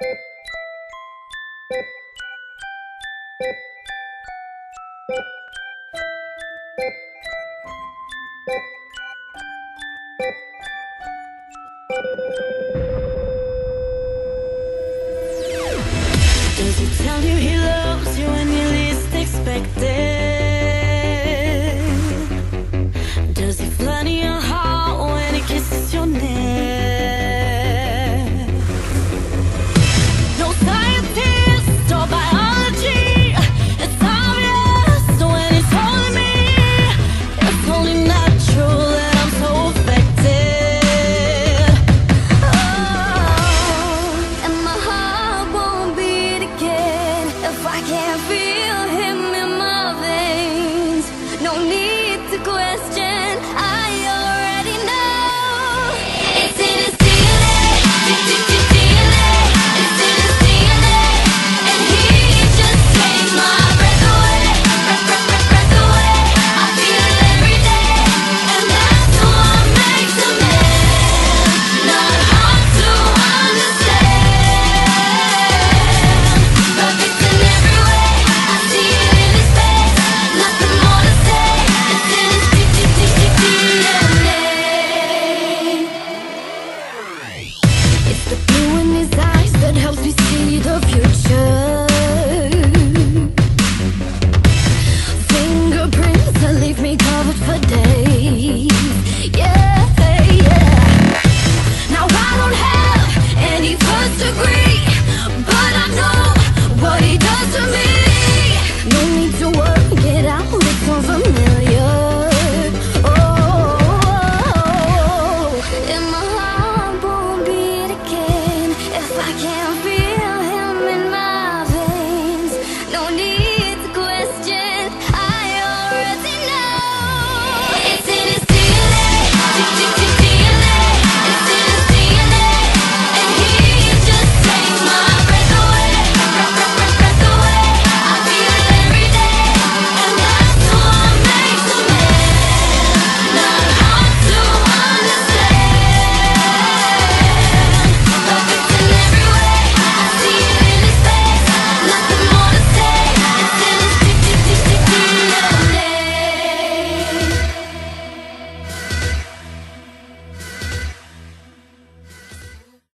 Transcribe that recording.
Does he tell you he loves you when you least expect